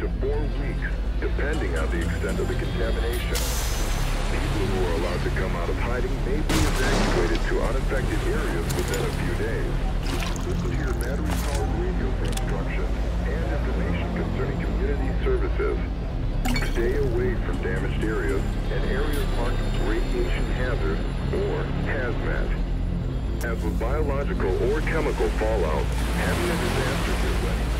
to four weeks, depending on the extent of the contamination. People who are allowed to come out of hiding may be evacuated to unaffected areas within a few days. This is your battery-powered radio for instruction and information concerning community services. Stay away from damaged areas and areas marked with radiation hazard or hazmat. As with biological or chemical fallout, having a disaster your way